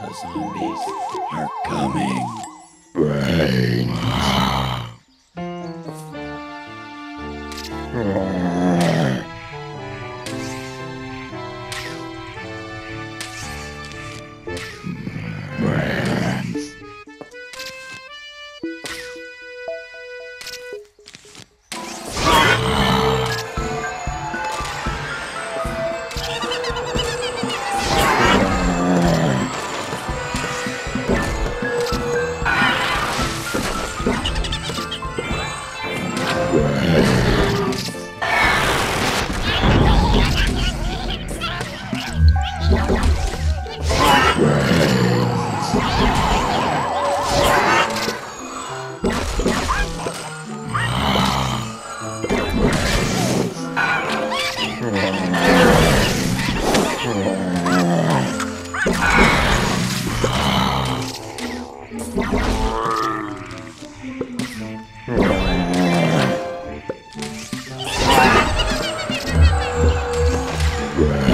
The zombies are coming. Brains. Brains. Brains.